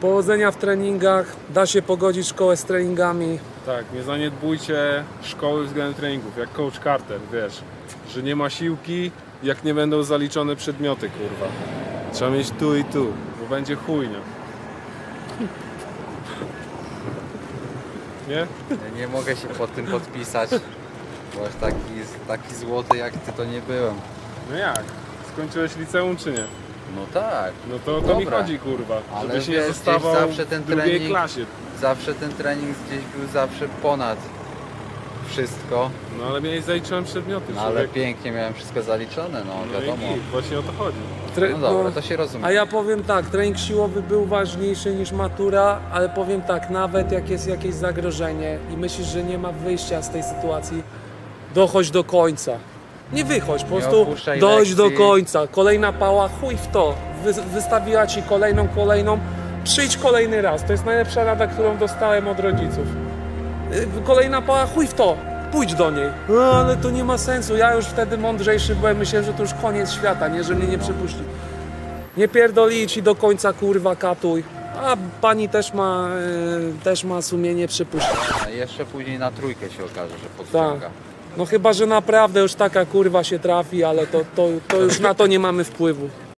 Powodzenia w treningach, da się pogodzić szkołę z treningami. Tak, nie zaniedbujcie szkoły względem treningów, jak coach Carter, wiesz, że nie ma siłki, jak nie będą zaliczone przedmioty, kurwa. Trzeba mieć tu i tu, bo będzie chujnia. Nie? Ja nie mogę się pod tym podpisać, bo aż taki, taki złoty jak ty to nie byłem. No jak? Skończyłeś liceum czy nie? No tak, No to o to mi Dobra. chodzi, kurwa. Ale Żebyś nie wiesz, zostawał gdzieś zawsze ten w drugiej trening- klasie. zawsze ten trening gdzieś był zawsze ponad wszystko, No ale miałeś zaliczone przedmioty, no ale człowiek. pięknie miałem wszystko zaliczone, no No wiadomo. git, właśnie o to chodzi. Tre- No dobra, no, to się rozumie. A ja powiem tak, trening siłowy był ważniejszy niż matura, ale powiem tak, nawet jak jest jakieś zagrożenie i myślisz, że nie ma wyjścia z tej sytuacji, dochodź do końca. Nie wychodź, po prostu dojdź do końca. Kolejna pała, chuj w to. Wy, wystawiła ci kolejną, kolejną. Przyjdź kolejny raz. To jest najlepsza rada, którą dostałem od rodziców. Y, Kolejna pała, chuj w to. Pójdź do niej. No, ale to nie ma sensu. Ja już wtedy mądrzejszy byłem. Myślałem, że to już koniec świata, nie? Że mnie nie przepuści. Nie pierdolić i do końca kurwa katuj. A pani też ma, y, też ma sumienie przypuszczać. Jeszcze później na trójkę się okaże, że podciąga. No chyba, że naprawdę już taka kurwa się trafi, ale to, to, to już na to nie mamy wpływu.